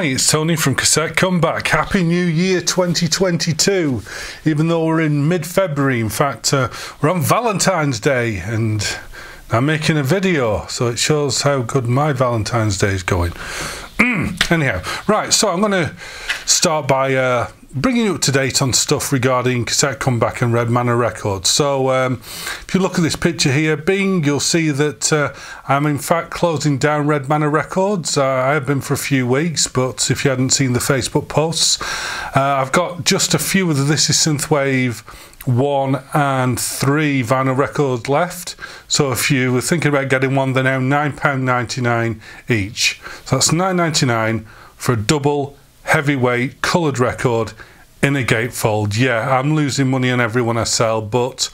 Hi, it's Tony from Cassette Comeback. Happy New Year 2022. Even though we're in mid February, in fact, uh, we're on Valentine's Day and I'm making a video, so it shows how good my Valentine's Day is going. Anyhow, right, so I'm going to start by uh, bringing you up to date on stuff regarding Cassette Comeback and Red Manor Records. So, um, if you look at this picture here, Bing, you'll see that uh, I'm in fact closing down Red Manor Records. Uh, I have been for a few weeks, but if you hadn't seen the Facebook posts, uh, I've got just a few of the This Is Synthwave 1 and 3 vinyl records left. So, if you were thinking about getting one, they're now £9.99 each. So, that's $9.99 for a double heavyweight coloured record in a gatefold. Yeah, I'm losing money on everyone I sell, but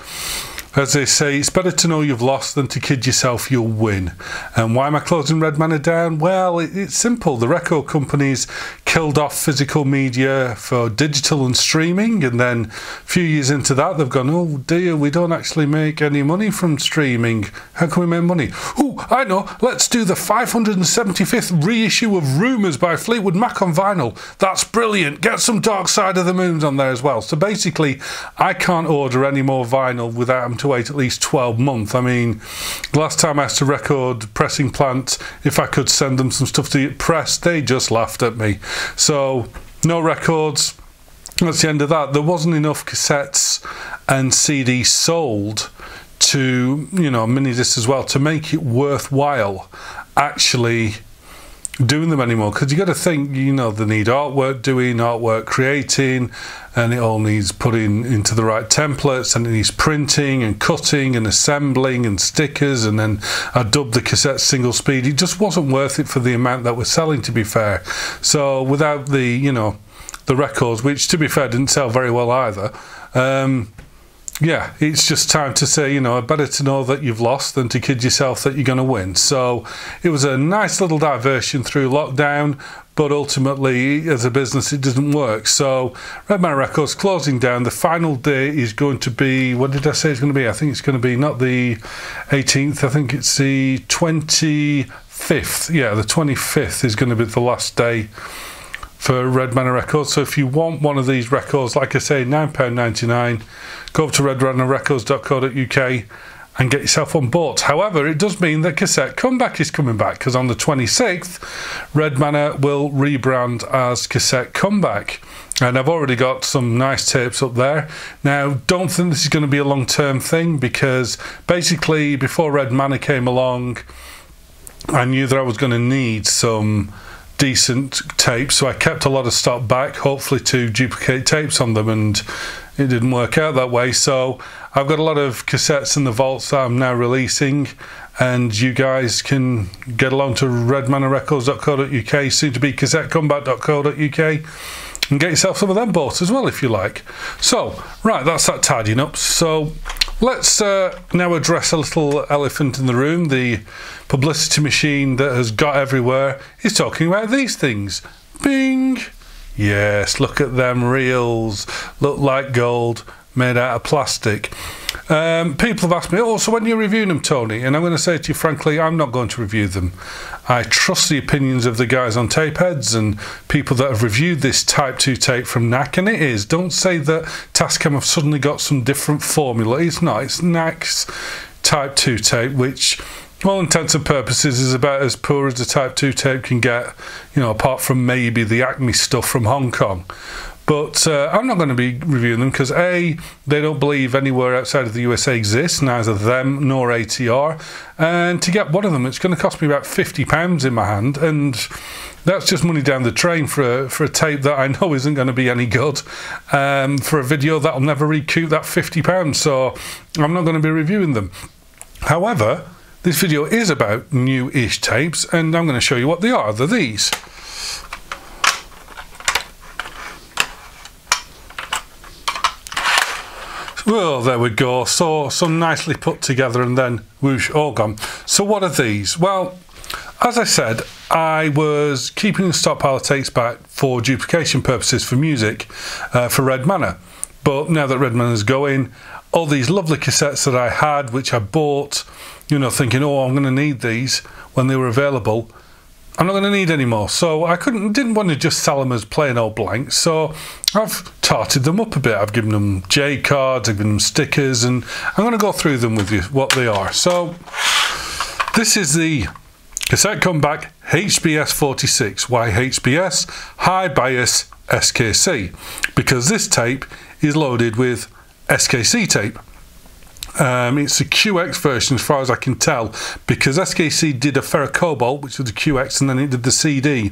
as they say, it's better to know you've lost than to kid yourself you'll win. And why am I closing Red Manor down? Well, it, it's simple. The record companies killed off physical media for digital and streaming, and then a few years into that, they've gone, oh dear, we don't actually make any money from streaming. How can we make money? Oh, I know, let's do the 575th reissue of Rumours by Fleetwood Mac on vinyl. That's brilliant. Get some Dark Side of the Moons on there as well. So basically, I can't order any more vinyl without them to to wait at least 12 months. I mean, last time I asked a record pressing plant if I could send them some stuff to get pressed, they just laughed at me. So, no records. That's the end of that. There wasn't enough cassettes and CDs sold to, you know, mini discs as well to make it worthwhile actually doing them anymore because you got to think you know they need artwork doing artwork creating and it all needs putting into the right templates and it needs printing and cutting and assembling and stickers and then I dubbed the cassette single speed. It just wasn't worth it for the amount that we're selling to be fair. So without the you know the records which to be fair didn't sell very well either um, yeah, it's just time to say, you know, better to know that you've lost than to kid yourself that you're going to win. So it was a nice little diversion through lockdown, but ultimately, as a business, it doesn't work. So Red Manor Records closing down. The final day is going to be, what did I say it's going to be? I think it's going to be not the 18th, I think it's the 25th. Yeah, the 25th is going to be the last day for Red Manor Records. So if you want one of these records, like I say, £9.99, go up to redmanorrecords.co.uk and get yourself on board. However, it does mean that Cassette Comeback is coming back because on the 26th, Red Manor will rebrand as Cassette Comeback. And I've already got some nice tapes up there. Now, don't think this is going to be a long term thing because basically, before Red Manor came along, I knew that I was going to need some decent tapes, so I kept a lot of stock back, hopefully to duplicate tapes on them, and it didn't work out that way. So I've got a lot of cassettes in the vaults that I'm now releasing, and you guys can get along to redmanorrecords.co.uk, soon to be cassettecomeback.co.uk and get yourself some of them bought as well if you like. So, right, that's that tidying up. So, let's uh, now address a little elephant in the room. The publicity machine that has got everywhere is talking about these things. Bing! Yes, look at them reels. Look like gold made out of plastic. Um, people have asked me, oh, so when you're reviewing them, Tony? And I'm going to say to you, frankly, I'm not going to review them. I trust the opinions of the guys on tape heads and people that have reviewed this Type 2 tape from NAC, and it is. Don't say that Tascam have suddenly got some different formula. It's not. It's NAC's Type 2 tape, which all intents and purposes is about as poor as a Type 2 tape can get, you know, apart from maybe the Acme stuff from Hong Kong. But uh, I'm not going to be reviewing them because A, they don't believe anywhere outside of the USA exists, neither them nor ATR. And to get one of them, it's going to cost me about £50 in my hand. And that's just money down the train for a, for a tape that I know isn't going to be any good, um, for a video that'll never recoup that £50. So I'm not going to be reviewing them. However, this video is about new-ish tapes, and I'm going to show you what they are. They're these. Well, there we go. So, some nicely put together and then whoosh, all gone. So, what are these? Well, as I said, I was keeping the stockpile of tapes back for duplication purposes for music uh, for Red Manor. But now that Red Manor's going, all these lovely cassettes that I had, which I bought, you know, thinking, oh, I'm going to need these when they were available, I'm not going to need any more. So I couldn't, didn't want to just sell them as plain old blanks. So I've tarted them up a bit. I've given them J cards, I've given them stickers, and I'm going to go through them with you, what they are. So this is the cassette comeback HBS 46. Why HBS? High bias SKC. Because this tape is loaded with SKC tape. Um, it's a QX version as far as I can tell because SKC did a ferrocobalt which was the QX and then it did the CD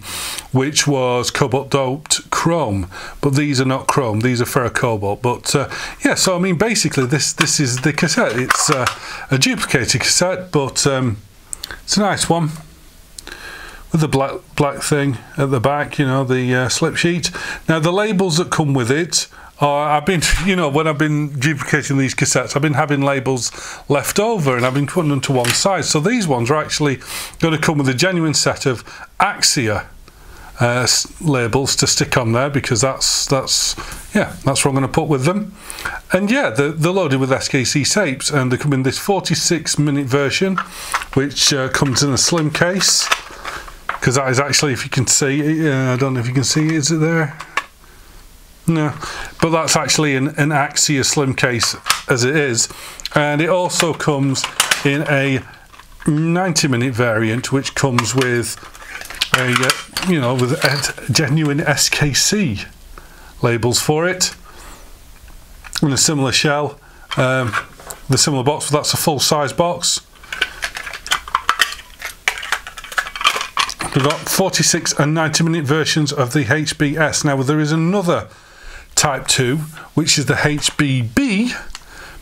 which was cobalt doped chrome. But these are not chrome these are ferrocobalt but uh, yeah so I mean basically this this is the cassette. It's uh, a duplicated cassette but um, it's a nice one. With the black black thing at the back you know the uh, slip sheet. Now the labels that come with it Oh, I've been, you know, when I've been duplicating these cassettes, I've been having labels left over and I've been putting them to one side. So these ones are actually going to come with a genuine set of Axia uh, labels to stick on there because that's that's yeah that's what I'm going to put with them. And yeah they're, they're loaded with SKC tapes and they come in this 46 minute version which uh, comes in a slim case. Because that is actually if you can see uh, I don't know if you can see is it there no, but that's actually an, an Axia slim case as it is. And it also comes in a 90 minute variant, which comes with a, uh, you know, with a genuine SKC labels for it. And a similar shell, um, the similar box, but that's a full size box. We've got 46 and 90 minute versions of the HBS. Now there is another Type 2, which is the HBB,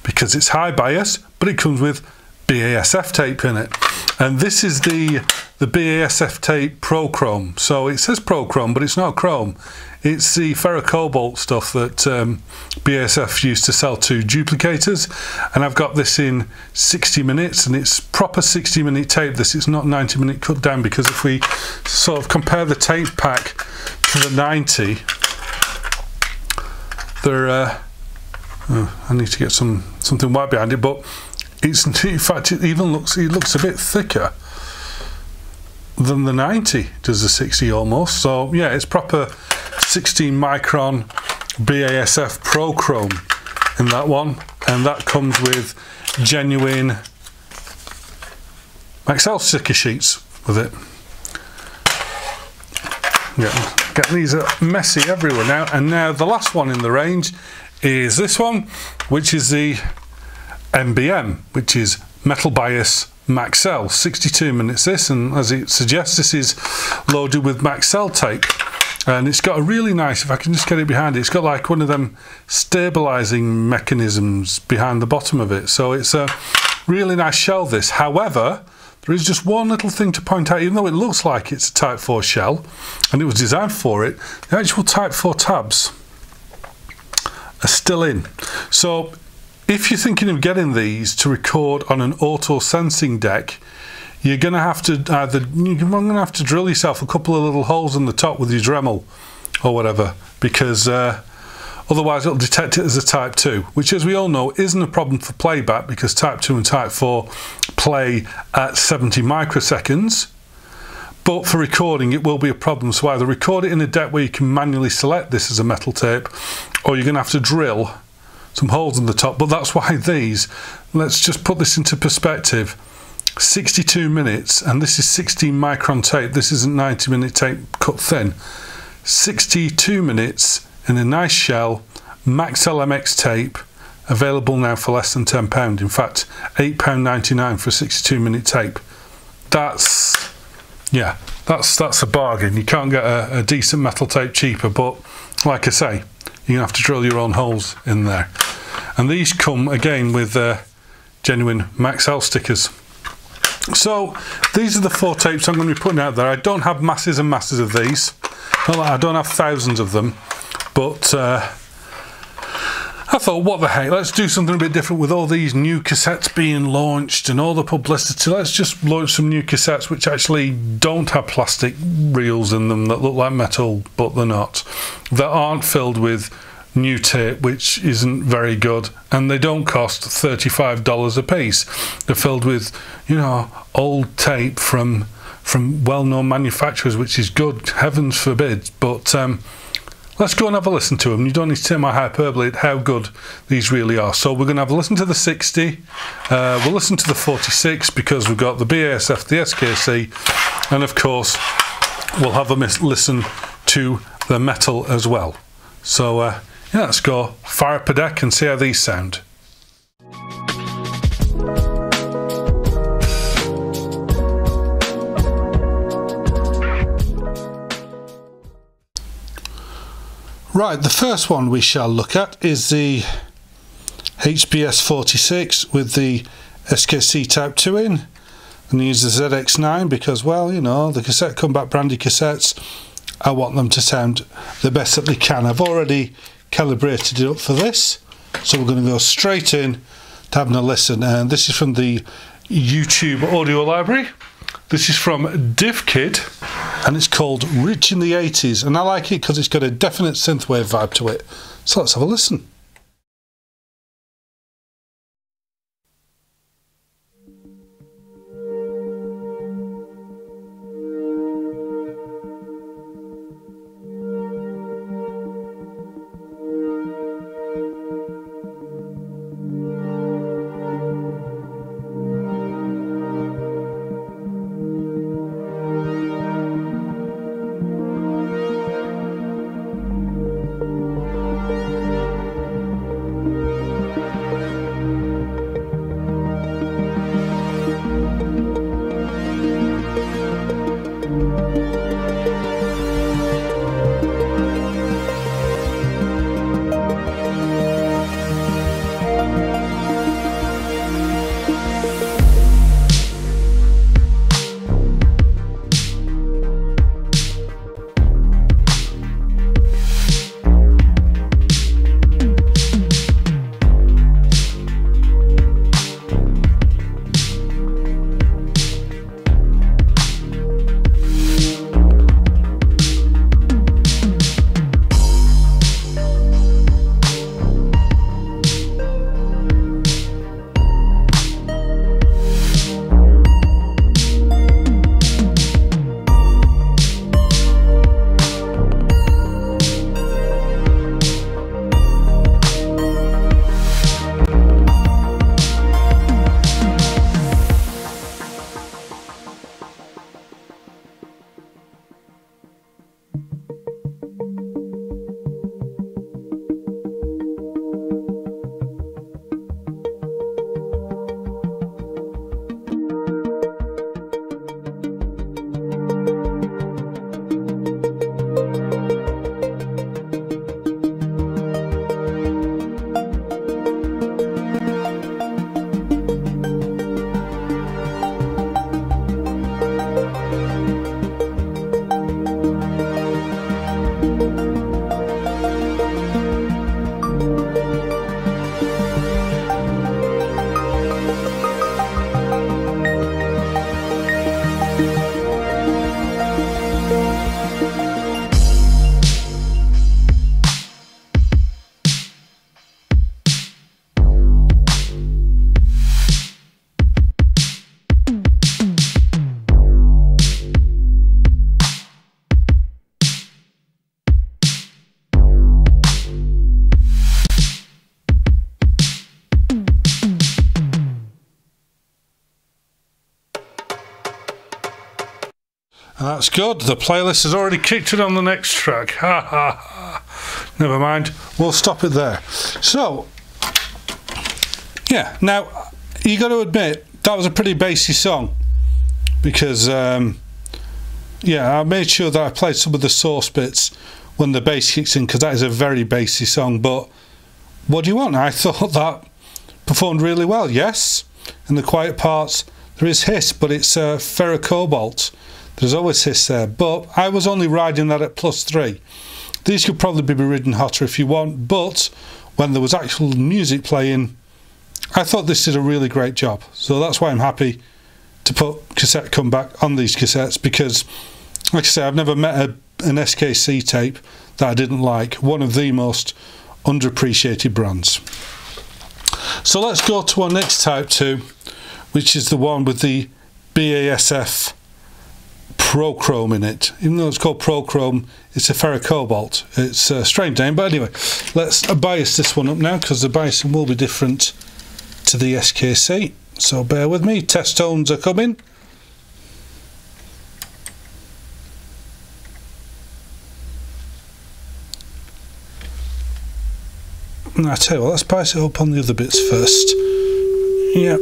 because it's high bias, but it comes with BASF tape in it. And this is the the BASF tape Pro Chrome. So it says Pro Chrome, but it's not chrome. It's the ferrocobalt stuff that um, BASF used to sell to duplicators. And I've got this in 60 minutes, and it's proper 60 minute tape. This is not 90 minute cut down because if we sort of compare the tape pack to the 90, they're uh, oh, I need to get some something white behind it but it's in fact it even looks it looks a bit thicker than the 90 does the 60 almost. So yeah it's proper 16 micron BASF Pro Chrome in that one and that comes with genuine Excel sticker sheets with it. Yeah Get these are messy everywhere now. And now the last one in the range is this one, which is the MBM, which is Metal Bias Maxell. 62 minutes this, and as it suggests, this is loaded with Maxell tape. And it's got a really nice, if I can just get it behind it, it's got like one of them stabilizing mechanisms behind the bottom of it. So it's a really nice shell this. However, there is just one little thing to point out, even though it looks like it's a Type 4 shell, and it was designed for it, the actual Type 4 tabs are still in. So if you're thinking of getting these to record on an auto sensing deck, you're going to have to either you're going to have to drill yourself a couple of little holes in the top with your Dremel or whatever because uh, Otherwise, it'll detect it as a Type 2, which, as we all know, isn't a problem for playback because Type 2 and Type 4 play at 70 microseconds. But for recording, it will be a problem. So either record it in a deck where you can manually select this as a metal tape, or you're going to have to drill some holes in the top. But that's why these, let's just put this into perspective. 62 minutes, and this is 16 micron tape. This isn't 90 minute tape cut thin. 62 minutes in a nice shell, Maxell MX tape, available now for less than £10. In fact, £8.99 for a 62 minute tape. That's, yeah, that's that's a bargain. You can't get a, a decent metal tape cheaper, but like I say, to have to drill your own holes in there. And these come again with uh, genuine Maxell stickers. So these are the four tapes I'm going to be putting out there. I don't have masses and masses of these. I don't have thousands of them. But uh, I thought, what the heck, let's do something a bit different with all these new cassettes being launched and all the publicity. Let's just launch some new cassettes which actually don't have plastic reels in them that look like metal, but they're not. That aren't filled with new tape, which isn't very good, and they don't cost $35 a piece. They're filled with, you know, old tape from from well-known manufacturers, which is good. Heavens forbid, but. Um, let's go and have a listen to them. You don't need to take my hyperbole at how good these really are. So we're going to have a listen to the 60. Uh, we'll listen to the 46 because we've got the BASF, the SKC, and of course we'll have a listen to the metal as well. So uh, yeah, let's go fire up a deck and see how these sound. Right, the first one we shall look at is the HBS 46 with the SKC Type 2 in and use the ZX9 because, well, you know, the cassette comeback brandy cassettes, I want them to sound the best that they can. I've already calibrated it up for this, so we're going to go straight in to having a listen. And this is from the YouTube audio library. This is from DivKid and it's called Rich in the 80s. And I like it because it's got a definite synthwave vibe to it. So let's have a listen. Good. The playlist has already kicked it on the next track. Ha ha ha. Never mind. We'll stop it there. So, yeah. Now, you got to admit that was a pretty bassy song because, um, yeah, I made sure that I played some of the source bits when the bass kicks in because that is a very bassy song. But what do you want? I thought that performed really well. Yes, in the quiet parts there is hiss, but it's uh, ferrocobalt there's always hiss there, but I was only riding that at plus three. These could probably be ridden hotter if you want, but when there was actual music playing, I thought this did a really great job. So that's why I'm happy to put cassette comeback on these cassettes because, like I say, I've never met a, an SKC tape that I didn't like. One of the most underappreciated brands. So let's go to our next Type 2, which is the one with the BASF Prochrome in it. Even though it's called Prochrome, it's a ferrocobalt. It's uh, a strange name, but anyway, let's uh, bias this one up now because the biasing will be different to the SKC. So bear with me, test tones are coming. I tell you what, let's bias it up on the other bits first. Yep.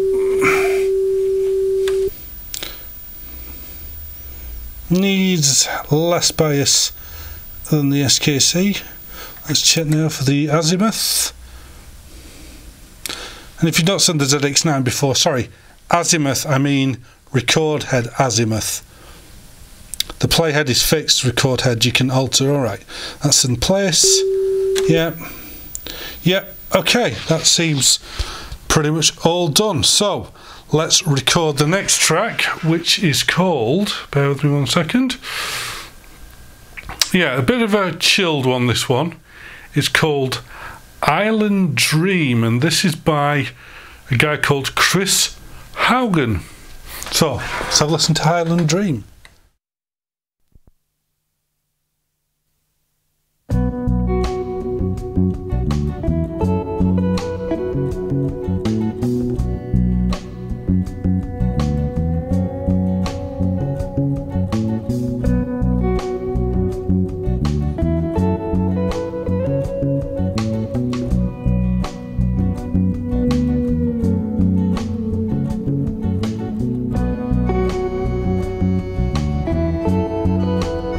Needs less bias than the SKC. Let's check now for the azimuth. And if you've not seen the ZX9 before, sorry, azimuth, I mean record head azimuth. The playhead is fixed, record head you can alter, alright. That's in place. Yeah. Yeah, okay, that seems pretty much all done. So let's record the next track, which is called, bear with me one second. Yeah, a bit of a chilled one, this one. It's called Island Dream, and this is by a guy called Chris Haugen. So let's have a listen to Island Dream. Well,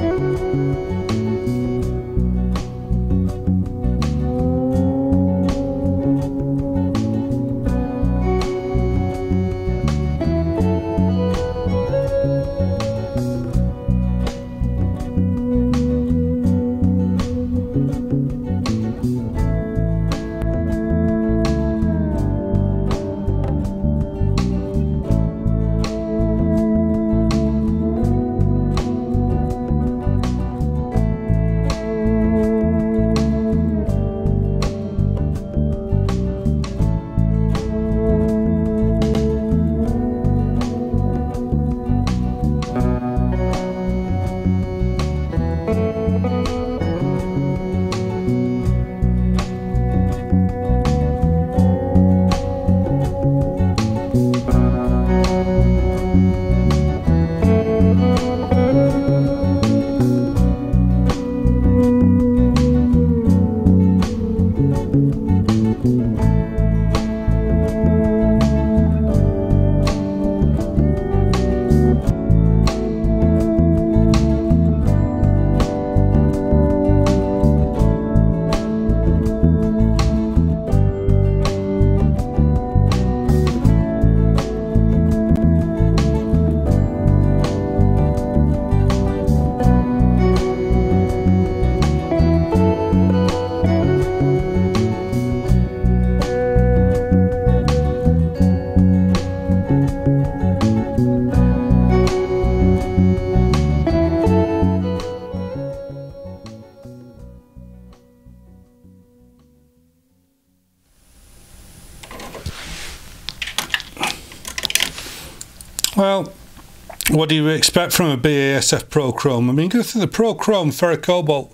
what do you expect from a BASF Prochrome? I mean, go through the Prochrome ferrocobalt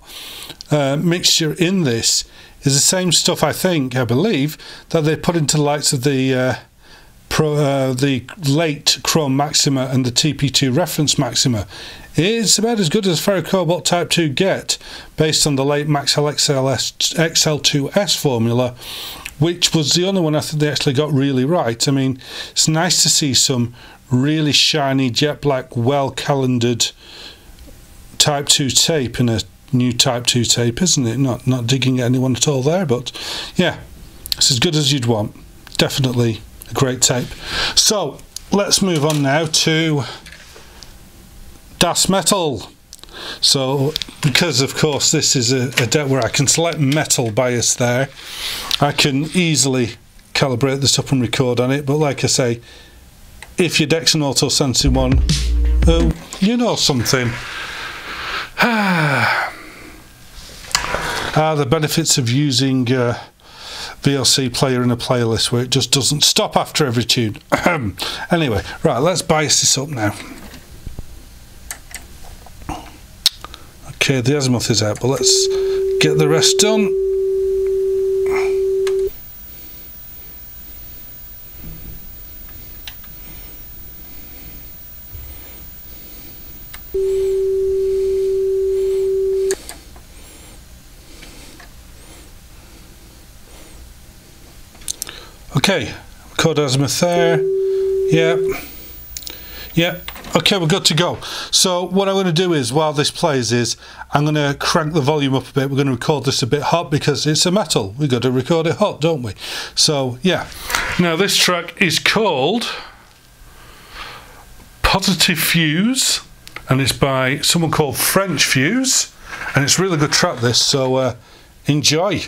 uh, mixture in this is the same stuff, I think, I believe, that they put into the lights of the uh, Pro, uh, the late Chrome Maxima and the TP2 reference Maxima. It's about as good as ferrocobalt Type 2 get, based on the late Maxell XLS, XL2S formula, which was the only one I think they actually got really right. I mean, it's nice to see some really shiny jet black well calendared type 2 tape in a new type 2 tape isn't it? Not not digging at anyone at all there but yeah it's as good as you'd want. Definitely a great tape. So let's move on now to Das Metal so because of course this is a, a deck where I can select metal bias there I can easily calibrate this up and record on it but like I say if your deck's an auto sensing one, oh, you know something. ah, the benefits of using uh, VLC player in a playlist where it just doesn't stop after every tune. anyway, right, let's bias this up now. Okay, the azimuth is out, but let's get the rest done. Okay, code azimuth there. Yep. Yep. Okay, we're good to go. So what I'm going to do is, while this plays, is I'm going to crank the volume up a bit. We're going to record this a bit hot because it's a metal. We've got to record it hot, don't we? So yeah. Now this track is called Positive Fuse, and it's by someone called French Fuse, and it's really good track. This, so uh, enjoy.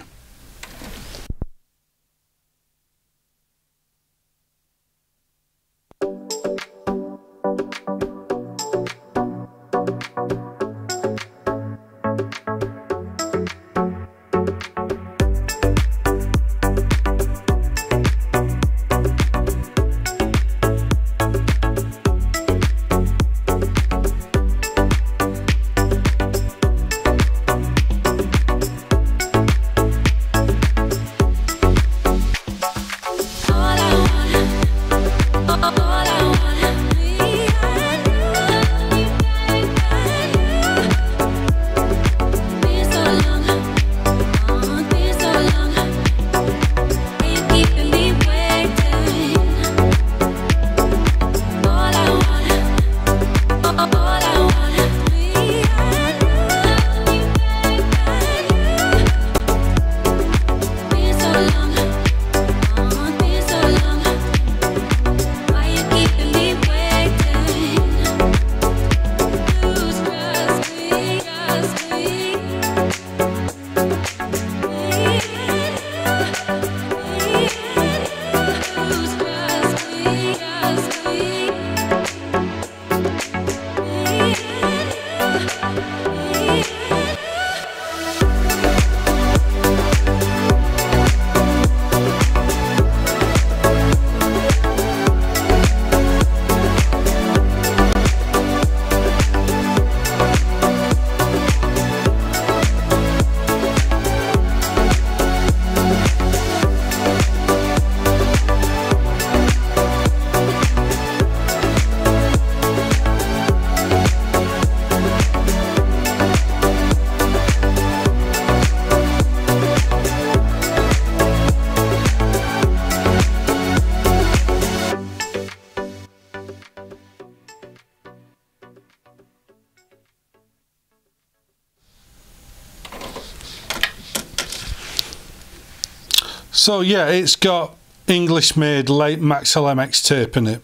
So yeah, it's got English made late Maxell MX tape in it.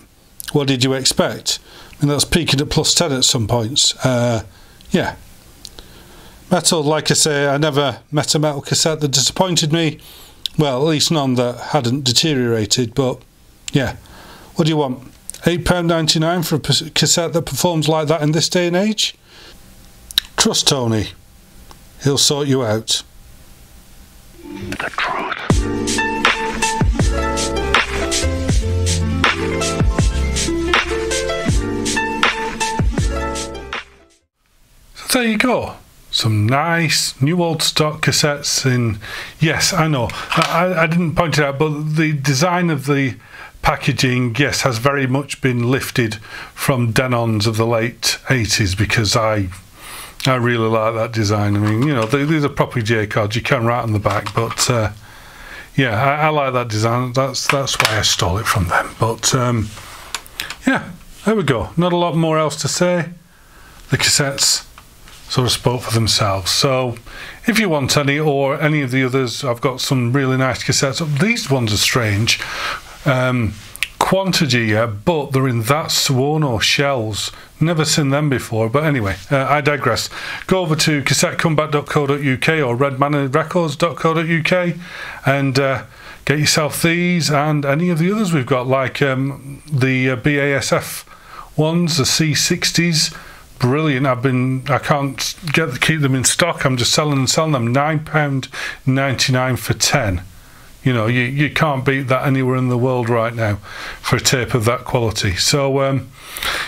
What did you expect? I mean, that's peaking at plus 10 at some points. Uh, yeah. Metal, like I say, I never met a metal cassette that disappointed me. Well, at least none that hadn't deteriorated, but yeah. What do you want? £8.99 for a cassette that performs like that in this day and age? Trust Tony. He'll sort you out. The truth. There you go. Some nice new old stock cassettes in. Yes, I know. I, I didn't point it out, but the design of the packaging, yes, has very much been lifted from Denons of the late 80s because I I really like that design. I mean, you know, these are proper J cards. You can write on the back, but uh, yeah, I, I, like that design. That's that's why I stole it from them. But um, yeah, there we go. Not a lot more else to say. The cassettes sort of spoke for themselves. So if you want any or any of the others, I've got some really nice cassettes. These ones are strange. Um, quantity, yeah, but they're in that Suono shells. Never seen them before, but anyway, uh, I digress. Go over to cassettecomeback.co.uk or redmanorrecords.co.uk and uh, get yourself these and any of the others we've got, like um, the uh, BASF ones, the C60s brilliant. I've been I can't get keep them in stock. I'm just selling and selling them nine pound ninety nine for ten. You know, you, you can't beat that anywhere in the world right now for a tape of that quality. So, um,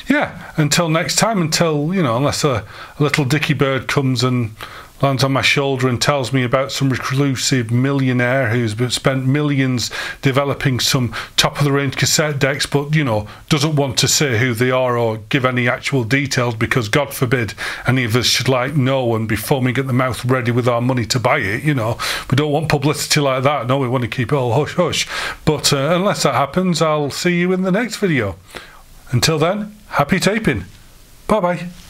yeah, until next time, until, you know, unless a, a little dicky bird comes and lands on my shoulder and tells me about some reclusive millionaire who's spent millions developing some top of the range cassette decks, but you know, doesn't want to say who they are or give any actual details because God forbid any of us should like know and be foaming at the mouth ready with our money to buy it. You know, we don't want publicity like that. No, we want to keep it all hush hush. But uh, unless that happens, I'll see you in the next video. Until then, happy taping. Bye bye.